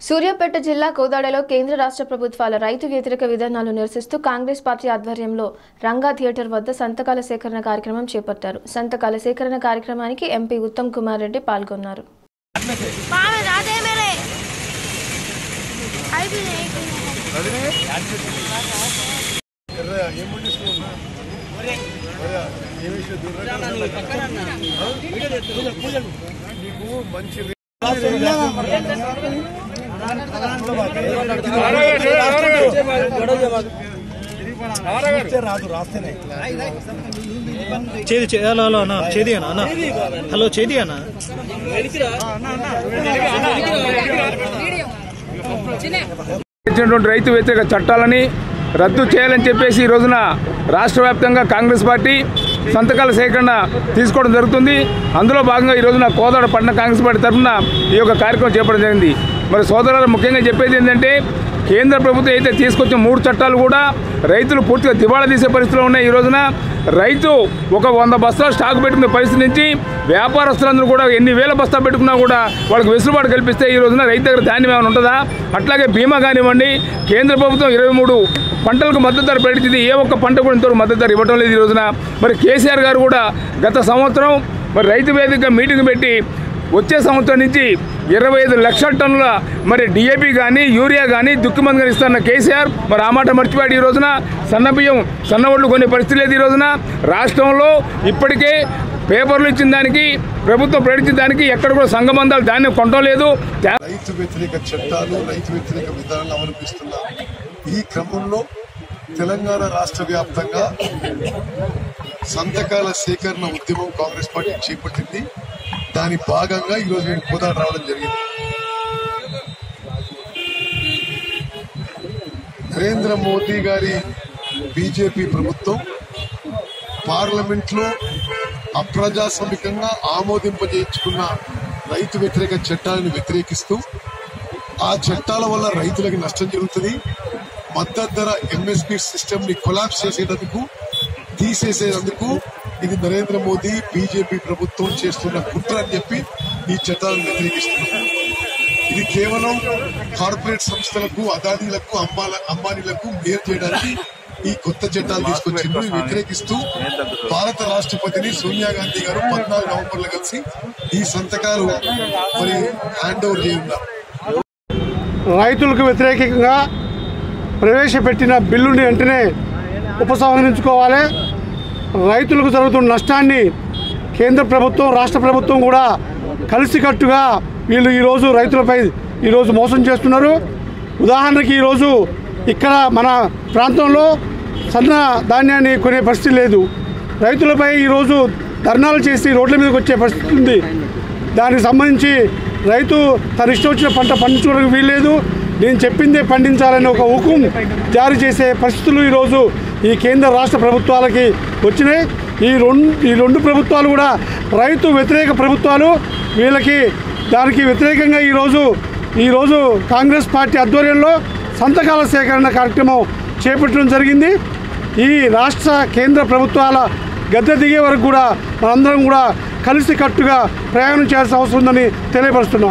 సూర్యాపేట జిల్లా కోదాడలో కేంద్ర రాష్ట్ర ప్రభుత్వాల రైతు వ్యతిరేక విధానాలు నిరసిస్తూ కాంగ్రెస్ పార్టీ ఆధ్వర్యంలో రంగా థియేటర్ వద్ద సంతకాల సేకరణ కార్యక్రమం చేపట్టారు. సంతకాల సేకరణ కార్యక్రమానికి ఎంపీ ఉత్తమ్ కుమార్ రెడ్డి పాల్గొన్నారు. మంచి రాదు రాస్తేనే చేది హలో హలో అన్న. చేది అన్న అన్న. హలో చేది అన్న. రైతు వ్యతిరేక చట్టాలని రద్దు చేయాలని చెప్పేసి ఈ రోజున రాష్ట్ర వ్యాప్తంగా కాంగ్రెస్ పార్టీ సంతకాల సేకరణ తీసుకోవడం జరుగుతుంది. అందులో భాగంగా ఈ రోజున కోదాడ పట్టణ కాంగ్రెస్ పార్టీ తరఫున ఈ యొక్క కార్యక్రమం చేపట్టడం జరిగింది. మరి సోదరులు ముఖ్యంగా చెప్పేది ఏంటంటే కేంద్ర ప్రభుత్వం అయితే తీసుకొచ్చిన మూడు చట్టాలు కూడా రైతులు పూర్తిగా దివాళా తీసే పరిస్థితిలో ఉన్నాయి ఈ రోజున. రైతు ఒక వంద బస్తాలు స్టాక్ పెట్టుకునే పరిస్థితి నుంచి వ్యాపారస్తులందరూ కూడా ఎన్ని వేల బస్తాలు పెట్టుకున్నా కూడా వాళ్ళకి వెసులుబాటు కల్పిస్తే ఈ రోజున రైతు దగ్గర ధాన్యం ఏమైనా ఉంటుందా? అట్లాగే బీమా కానివ్వండి కేంద్ర ప్రభుత్వం ఇరవై మూడు పంటలకు మద్దతు ధర పెట్టింది ఏ ఒక్క పంట కూడా ఇంతవరకు మద్దతు ధర ఇవ్వడం లేదు ఈ రోజున. మరి కేసీఆర్ గారు కూడా గత సంవత్సరం మరి రైతు వేదిక మీటింగ్ పెట్టి వచ్చే సంవత్సరం నుంచి ఇరవై ఐదు లక్షల టన్నుల మరి డిఏపి కానీ యూరియా కానీ దుక్కుమంది కానీ ఇస్తున్న కేసీఆర్ మరి ఆ మాట మర్చిపోయాడు ఈ రోజున. సన్న బియ్యం సన్న ఒడ్లు కొన్ని పరిస్థితి లేదు ఈ రోజున. రాష్ట్రంలో ఇప్పటికే పేపర్లు ఇచ్చిన దానికి ప్రభుత్వం ప్రకటించిన దానికి ఎక్కడ కూడా సంఘబంధాలు ధాన్యం కొనడం లేదు. రైతు వ్యతిరేక చట్టాలు రైతు వ్యతిరేక విధానాలు అవలంబిస్తున్నారు ఈ క్రమంలో తెలంగాణ రాష్ట్ర వ్యాప్తంగా సంతకాల సేకరణ ఉద్యమం కాంగ్రెస్ పార్టీ చేపట్టింది. దాని భాగంగా ఈరోజు నేను కోదాడ రావడం జరిగింది. నరేంద్ర మోదీ గారి బీజేపీ ప్రభుత్వం పార్లమెంట్లో అప్రజాస్వామికంగా ఆమోదింపజేయించుకున్న రైతు వ్యతిరేక చట్టాలను వ్యతిరేకిస్తూ ఆ చట్టాల వల్ల రైతులకు నష్టం జరుగుతుంది. మద్దతు ధర ఎంఎస్పి సిస్టమ్ని కొలాప్స్ చేసేటందుకు తీసేసేందుకు ఇది నరేంద్ర మోదీ బీజేపీ ప్రభుత్వం చేస్తున్న కుట్ర అని చెప్పి ఈ చట్టాలను వ్యతిరేకిస్తున్నారు. ఇది కేవలం కార్పొరేట్ సంస్థలకు అదానీలకు అంబాల అంబానీలకు మేలు చేయడానికి ఈ కొత్త చట్టాలు తీసుకొచ్చిండ్రు. ఇవి వ్యతిరేకిస్తూ భారత రాష్ట్రపతిని సోనియా గాంధీ గారు పద్నాలుగు నవంబర్లో కలిసి ఈ సంతకాలు మరి హ్యాండ్ ఓవర్ చేయనున్నారు. రైతులకు వ్యతిరేకంగా ప్రవేశపెట్టిన బిల్లుని వెంటనే ఉపసంహరించుకోవాలి. రైతులకు జరుగుతున్న నష్టాన్ని కేంద్ర ప్రభుత్వం రాష్ట్ర ప్రభుత్వం కూడా కలిసికట్టుగా వీళ్ళు ఈరోజు రైతులపై ఈరోజు మోసం చేస్తున్నారు. ఉదాహరణకి ఈరోజు ఇక్కడ మన ప్రాంతంలో సన్న ధాన్యాన్ని కొనే పరిస్థితి లేదు. రైతులపై ఈరోజు ధర్నాలు చేసి రోడ్ల మీదకి వచ్చే పరిస్థితి ఉంది. దానికి సంబంధించి రైతు తన ఇష్టం వచ్చిన పంట పండించుకోవడానికి వీల్లేదు. నేను చెప్పిందే పండించాలని ఒక హుకుం జారీ చేసే పరిస్థితులు ఈరోజు ఈ కేంద్ర రాష్ట్ర ప్రభుత్వాలకి వచ్చినాయి. ఈ రెండు ఈ రెండు ప్రభుత్వాలు కూడా రైతు వ్యతిరేక ప్రభుత్వాలు. వీళ్ళకి దానికి వ్యతిరేకంగా ఈరోజు ఈరోజు కాంగ్రెస్ పార్టీ ఆధ్వర్యంలో సంతకాల సేకరణ కార్యక్రమం చేపట్టడం జరిగింది. ఈ రాష్ట్ర కేంద్ర ప్రభుత్వాల గద్దె దిగే వరకు కూడా మనందరం కూడా కలిసికట్టుగా ప్రయాణం చేయాల్సిన అవసరం ఉందని తెలియపరుస్తున్నాం.